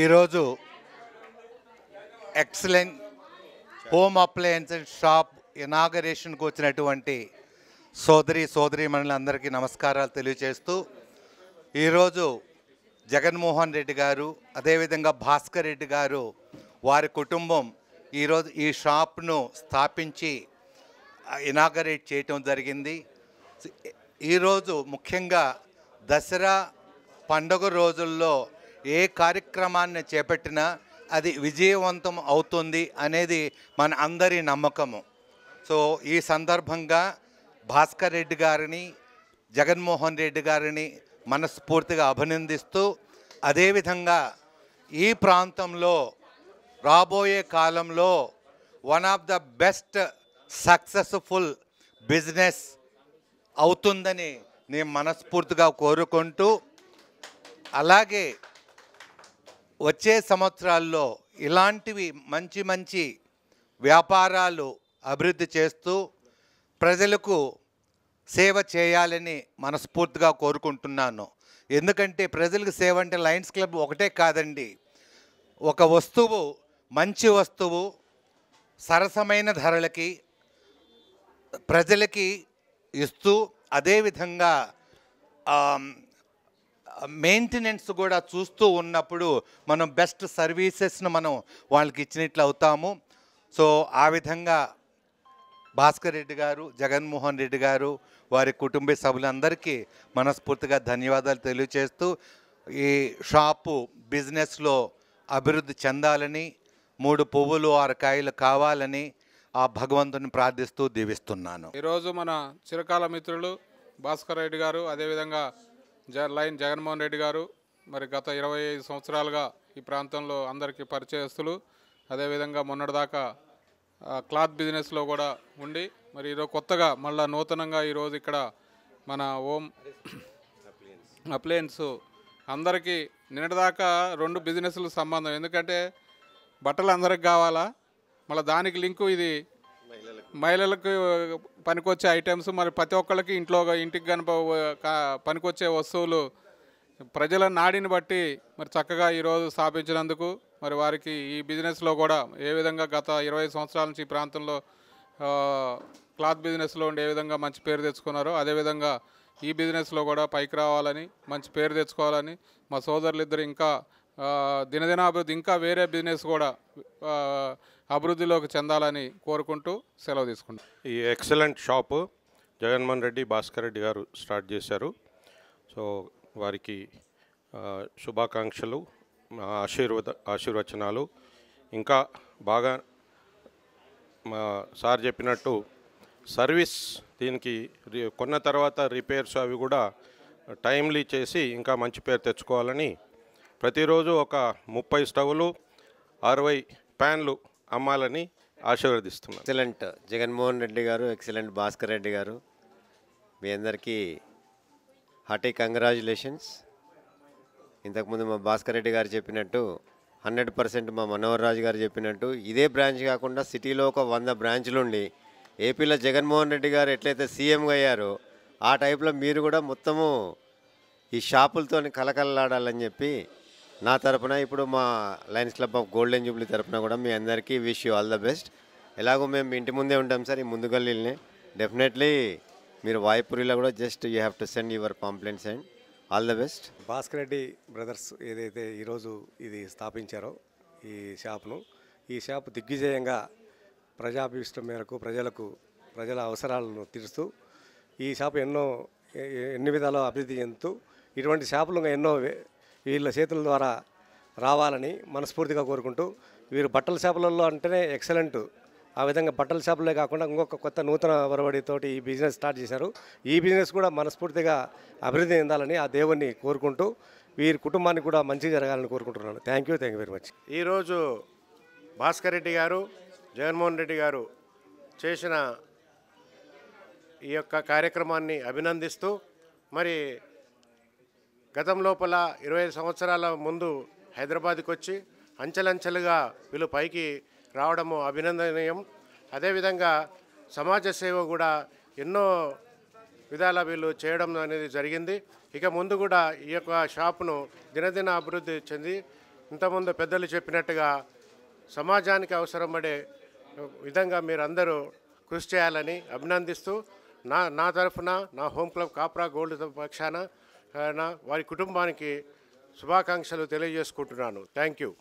ఈరోజు excellent home appliances shop ఇనాగరేషన్కి వచ్చినటువంటి సోదరి సోదరి మనులందరికీ నమస్కారాలు తెలియజేస్తూ ఈరోజు జగన్మోహన్ రెడ్డి గారు అదేవిధంగా భాస్కర్ రెడ్డి గారు వారి కుటుంబం ఈరోజు ఈ షాప్ను స్థాపించి ఇనాగరేట్ చేయటం జరిగింది. ఈరోజు ముఖ్యంగా దసరా పండుగ రోజుల్లో ఏ కార్యక్రమాన్ని చేపట్టినా అది విజయవంతం అవుతుంది అనేది మన అందరి నమ్మకము. సో ఈ సందర్భంగా భాస్కర్ రెడ్డి గారిని జగన్మోహన్ రెడ్డి గారిని మనస్ఫూర్తిగా అభినందిస్తూ అదేవిధంగా ఈ ప్రాంతంలో రాబోయే కాలంలో one of the best successful business అవుతుందని నేను మనస్ఫూర్తిగా కోరుకుంటూ అలాగే వచ్చే సంవత్సరాల్లో ఇలాంటివి మంచి మంచి వ్యాపారాలు అభివృద్ధి చేస్తూ ప్రజలకు సేవ చేయాలని మనస్ఫూర్తిగా కోరుకుంటున్నాను. ఎందుకంటే ప్రజలకు సేవ అంటే లయన్స్ క్లబ్ ఒకటే కాదండి. ఒక వస్తువు మంచి వస్తువు సరసమైన ధరలకి ప్రజలకి ఇస్తూ అదేవిధంగా మెయింటెనెన్స్ కూడా చూస్తూ ఉన్నప్పుడు మనం బెస్ట్ సర్వీసెస్ను మనం వాళ్ళకి ఇచ్చినట్లు అవుతాము. సో ఆ విధంగా భాస్కర్ రెడ్డి గారు జగన్మోహన్ రెడ్డి గారు వారి కుటుంబ సభ్యులందరికీ మనస్ఫూర్తిగా ధన్యవాదాలు తెలియజేస్తూ ఈ షాపు బిజినెస్లో అభివృద్ధి చెందాలని మూడు పువ్వులు ఆరు కాయలు కావాలని ఆ భగవంతుని ప్రార్థిస్తూ దీవిస్తున్నాను. ఈరోజు మన చిరకాల మిత్రులు భాస్కర్ రెడ్డి గారు అదేవిధంగా జ లైన్ జగన్మోహన్ రెడ్డి గారు మరి గత ఇరవై ఐదు సంవత్సరాలుగా ఈ ప్రాంతంలో అందరికీ పరిచయస్తులు. అదేవిధంగా మొన్నటిదాకా క్లాత్ బిజినెస్లో కూడా ఉండి మరి ఈరోజు కొత్తగా మళ్ళా నూతనంగా ఈరోజు ఇక్కడ మన ఓం అప్లయన్స్ అందరికీ నిన్నటిదాకా రెండు బిజినెస్లు సంబంధం. ఎందుకంటే బట్టలు అందరికి కావాలా? మళ్ళీ దానికి లింకు ఇది మహిళలకు పనికొచ్చే ఐటమ్స్ మరి ప్రతి ఒక్కళ్ళకి ఇంట్లో ఇంటికి కనుక పనికొచ్చే వస్తువులు ప్రజల నాడిని బట్టి మరి చక్కగా ఈరోజు స్థాపించినందుకు మరి వారికి ఈ బిజినెస్లో కూడా ఏ విధంగా గత ఇరవై సంవత్సరాల నుంచి ఈ ప్రాంతంలో క్లాత్ బిజినెస్లో ఉండి ఏ విధంగా మంచి పేరు తెచ్చుకున్నారో అదేవిధంగా ఈ బిజినెస్లో కూడా పైకి రావాలని మంచి పేరు తెచ్చుకోవాలని మా సోదరులిద్దరు ఇంకా దినదినాభివృద్ధి ఇంకా వేరే బిజినెస్ కూడా అభివృద్ధిలోకి చెందాలని కోరుకుంటూ సెలవు తీసుకుంటాం ఈ excellent shop Jaganmohan Reddy Bhaskar Reddy garu start చేశారు. సో వారికి శుభాకాంక్షలు ఆశీర్వద ఆశీర్వచనాలు. ఇంకా బాగా మా సార్ చెప్పినట్టు సర్వీస్ దీనికి రి- కొన్న తర్వాత రిపేర్స్ అవి కూడా టైమ్లీ చేసి ఇంకా మంచి పేరు తెచ్చుకోవాలని ప్రతిరోజు ఒక ముప్పై స్టవ్లు అరవై ప్యాన్లు అమ్మాలని ఆశీర్వదిస్తున్నాను. ఎక్సలెంట్. జగన్మోహన్ రెడ్డి గారు ఎక్సలెంట్ భాస్కర్ రెడ్డి గారు మీ అందరికీ హార్టీ కంగ్రాచులేషన్స్. ఇంతకుముందు మా భాస్కర్ రెడ్డి గారు చెప్పినట్టు హండ్రెడ్ పర్సెంట్ మా మనోహర్ రాజు గారు చెప్పినట్టు ఇదే బ్రాంచ్ కాకుండా సిటీలో ఒక వంద బ్రాంచ్లు ఉండి ఏపీలో జగన్మోహన్ రెడ్డి గారు ఎట్లయితే సీఎంగా అయ్యారో ఆ టైప్లో మీరు కూడా మొత్తము ఈ షాపులతో కలకలలాడాలని చెప్పి నా తరపున ఇప్పుడు మా Lions Club of Golden Jubilee తరపున కూడా మీ అందరికీ wish you all the best. ఎలాగో మేము ఇంటి ముందే ఉంటాం సార్ ఈ ముందు గల్లీలనే డెఫినెట్లీ మీరు వాయుపురిలో కూడా just you have to send your complaints and all the best Bhaskar Reddy brothers ఏదైతే ఈరోజు ఇది స్థాపించారో ఈ షాప్ను ఈ షాప్ దిగ్విజయంగా ప్రజాభిష్టం మేరకు ప్రజలకు ప్రజల అవసరాలను తీరుస్తూ ఈ షాప్ ఎన్నో ఎన్ని విధాలు అభివృద్ధి చెందుతూ ఇటువంటి షాపులు ఇంకా ఎన్నో వే- వీళ్ళ చేతుల ద్వారా రావాలని మనస్ఫూర్తిగా కోరుకుంటూ వీరు బట్టల షాపులలో అంటేనే ఎక్సలెంట్. ఆ విధంగా బట్టల షాపులే కాకుండా ఇంకొక కొత్త నూతన ఒరవడితోటి ఈ బిజినెస్ స్టార్ట్ చేశారు. ఈ బిజినెస్ కూడా మనస్ఫూర్తిగా అభివృద్ధి చెందాలని ఆ దేవుణ్ణి కోరుకుంటూ వీరి కుటుంబానికి కూడా మంచి జరగాలని కోరుకుంటున్నాను. Thank you thank you very much ఈరోజు భాస్కర్ రెడ్డి గారు జగన్మోహన్ రెడ్డి గారు చేసిన ఈ యొక్క కార్యక్రమాన్ని అభినందిస్తూ మరి గతం లోపల ఇరవై ఐదు సంవత్సరాల ముందు హైదరాబాద్కి వచ్చి అంచెలంచెలుగా వీళ్ళు పైకి రావడము అభినందనీయం. అదేవిధంగా సమాజ సేవ కూడా ఎన్నో విధాల వీళ్ళు చేయడం అనేది జరిగింది. ఇక ముందు కూడా ఈ యొక్క షాప్ను దినదిన అభివృద్ధి చెంది ఇంతకుముందు పెద్దలు చెప్పినట్టుగా సమాజానికి అవసరపడే విధంగా మీరందరూ కృషి చేయాలని అభినందిస్తూ నా నా తరఫున నా హోమ్ క్లబ్ కాప్రా గోల్డ్ పక్షాన వారి కుటుంబానికి శుభాకాంక్షలు తెలియజేసుకుంటున్నాను. Thank you.